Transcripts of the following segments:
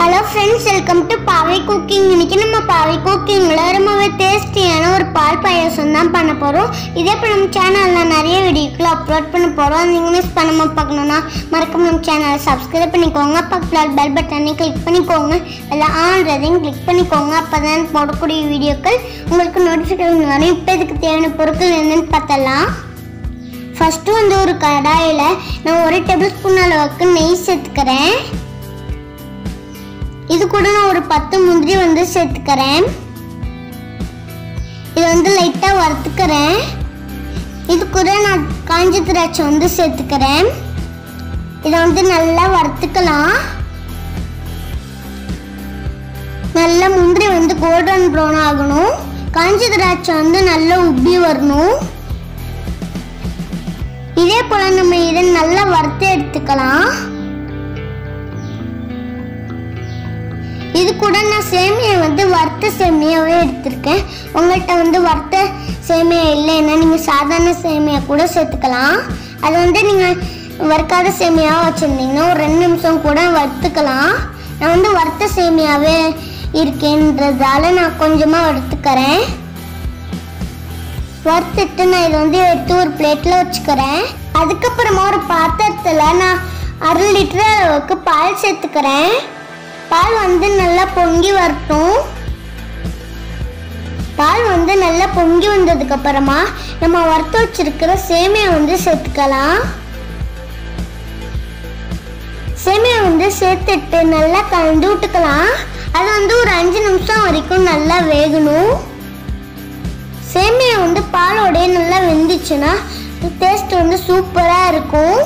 Hello friends welcome to Paavai cooking இன்னைக்கு நம்ம பாவை குக்கிங்கில் ரொம்பவே டேஸ்டியான ஒரு பால் பாயாசம் தான் பண்ண போகிறோம் இதே இப்போ நம்ம சேனலில் நிறைய வீடியோக்கள் அப்லோட் பண்ண போகிறோம் நீங்கள் மிஸ் பண்ணாமல் பார்க்கணுன்னா மறக்காம நம்ம சேனலை சப்ஸ்கிரைப் பண்ணிக்கோங்க. பக்கத்தில் பெல் பட்டனை கிளிக் பண்ணிக்கோங்க. இல்லை ஆல்ரெதையும் கிளிக் பண்ணிக்கோங்க. அப்போ தான் போடக்கூடிய வீடியோக்கள் உங்களுக்கு நோட்டிஃபிகேஷன் வரும். இப்போ இதுக்கு தேவையான பொருட்கள் என்னென்னு பார்த்தலாம் ஃபஸ்ட்டு வந்து ஒரு கடாயில் நான் ஒரு டேபிள் ஸ்பூன் அளவுக்கு நெய் சேர்த்துக்கிறேன். இது கூட நான் ஒரு பத்து முந்திரி வந்து சேர்த்துக்கிறேன். இது வந்து லைட்டாக வறுத்துக்கிறேன். இது கூட நான் காஞ்ச திராட்சை வந்து சேர்த்துக்கிறேன். இதை வந்து நல்லா வறுத்துக்கலாம். நல்லா முந்திரி வந்து கோல்டன் ப்ரௌன் ஆகணும். காஞ்ச திராட்சை வந்து நல்லா உப்பி வரணும். இதே போல் நம்ம இதை நல்லா வறுத்து எடுத்துக்கலாம். கூட நான் சேமியை வந்து வறுத்த சேமியாவே எடுத்திருக்கேன். உங்கள்கிட்ட வந்து வறுத்த சேமியா இல்லைன்னா நீங்கள் சாதாரண சேமியா கூட சேர்த்துக்கலாம். அது வந்து நீங்கள் வறுக்காத சேமியாவாக வச்சுருந்தீங்கன்னா ஒரு ரெண்டு நிமிஷம் கூட வறுத்துக்கலாம். நான் வந்து வறுத்த சேமியாவே இருக்கேன்றதால நான் கொஞ்சமாக வறுத்துக்கிறேன் வறுத்துட்டு நான் இதை வந்து எடுத்து ஒரு பிளேட்டில் வச்சுக்கிறேன். அதுக்கப்புறமா ஒரு பாத்திரத்தில் நான் அரை லிட்டர் அளவுக்கு பால் சேர்த்துக்கிறேன். பால் வந்து நல்லா பொங்கி வரட்டும். பால் வந்து நல்லா பொங்கி வந்ததுக்கு அப்புறமா நம்ம வறுத்து வச்சிருக்கிற சேமியா வந்து சேர்த்துக்கலாம். சேமியா வந்து சேர்த்துட்டு நல்லா கலந்து விட்டுக்கலாம். அது வந்து ஒரு அஞ்சு நிமிஷம் வரைக்கும் நல்லா வேகணும். சேமியா வந்து பாலோடய நல்லா வெந்துச்சுன்னா டேஸ்ட் வந்து சூப்பராக இருக்கும்.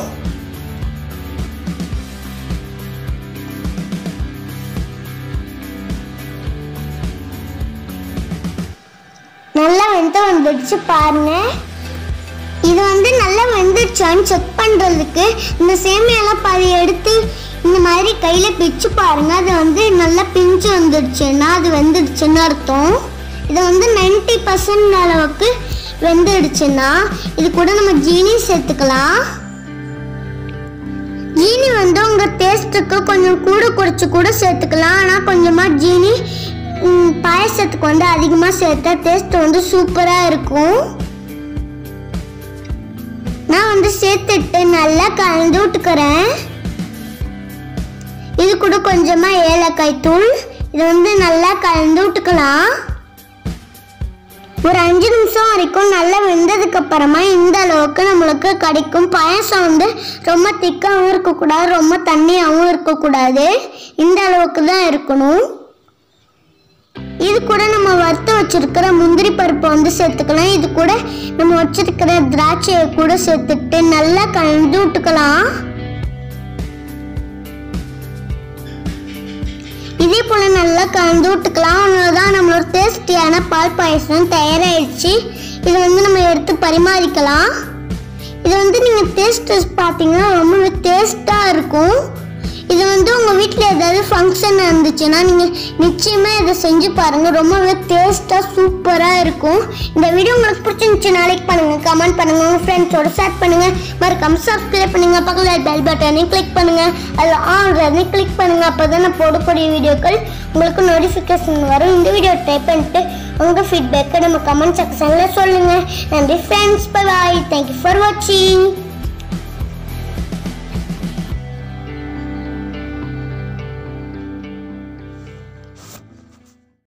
வெந்து வந்துடுச்சு பாருங்க. இது வந்து நல்லா வெந்துடுச்சான்னு செக் பண்ணுறதுக்கு இந்த சேமியாலாம் பாதி எடுத்து இந்த மாதிரி கையில் பிச்சு பாருங்க. அது வந்து நல்லா பிஞ்சு வந்துடுச்சுன்னா அது வெந்துடுச்சுன்னு அர்த்தம். இது வந்து நைன்டி பர்சன்ட் அளவுக்கு வெந்துடுச்சுன்னா இது கூட நம்ம ஜீனி சேர்த்துக்கலாம். ஜீனி வந்து உங்கள் டேஸ்ட்டுக்கு கொஞ்சம் கூட குறைச்சி கூட சேர்த்துக்கலாம். ஆனால் கொஞ்சமாக ஜீனி பாயசத்துக்கு வந்து அதிகமாக சேர்த்தா டேஸ்ட் வந்து சூப்பராக இருக்கும். நான் வந்து சேர்த்துட்டு நல்லா கலந்து விட்டுக்கிறேன். இது கூட கொஞ்சமாக ஏலக்காய் தூள். இது வந்து நல்லா கலந்து விட்டுக்கலாம். ஒரு அஞ்சு நிமிஷம் வரைக்கும் நல்லா வெந்ததுக்கு அப்புறமா இந்த அளவுக்கு நம்மளுக்கு கிடைக்கும் பாயசம் வந்து ரொம்ப திக்காகவும் இருக்கக்கூடாது ரொம்ப தண்ணியாகவும் இருக்கக்கூடாது. இந்த அளவுக்கு தான் இருக்கணும். இது கூட நம்ம வறுத்து வச்சிருக்கிற முந்திரி பருப்பை வந்து சேர்த்துக்கலாம். இது கூட நம்ம வச்சிருக்கிற திராட்சையை கூட சேர்த்துட்டு நல்லா கலந்து விட்டுக்கலாம். இதே போல நல்லா கலந்து விட்டுக்கலாம். அவ்வளோதான் நம்மளோட டேஸ்டியான பால் பாயசம் தயாராகிடுச்சு இதை வந்து நம்ம எடுத்து பரிமாறிக்கலாம். இது வந்து நீங்கள் டேஸ்ட் பார்த்தீங்கன்னா ரொம்பவே டேஸ்ட்டாக இருக்கும். வீட்டில் ஏதாவது ஃபங்க்ஷன் இருந்துச்சுன்னா நீங்கள் நிச்சயமாக இதை செஞ்சு பாருங்கள் ரொம்பவே டேஸ்ட்டாக சூப்பராக இருக்கும். இந்த வீடியோ உங்களுக்கு பிடிச்சிருந்துச்சு நாளைக்கு பண்ணுங்கள் கமெண்ட் பண்ணுங்கள் உங்கள் ஃப்ரெண்ட்ஸோட ஷேர் பண்ணுங்கள் மறக்காமல் சப்ஸ்கிரைப் பண்ணுங்கள் பக்கத்தில் பெல் பட்டனையும் கிளிக் பண்ணுங்கள் அதில் ஆல்ரெடி கிளிக் பண்ணுங்கள் அப்போ தான் நான் போடக்கூடிய வீடியோக்கள் உங்களுக்கு நோட்டிஃபிகேஷன் வரும். இந்த வீடியோ டைப் பண்ணிட்டு உங்கள் ஃபீட்பேக்கை நம்ம கமெண்ட் செக்ஷனில் சொல்லுங்கள் நன்றி ஃப்ரெண்ட்ஸ் பாய் தேங்க்யூ ஃபார் வாட்சிங்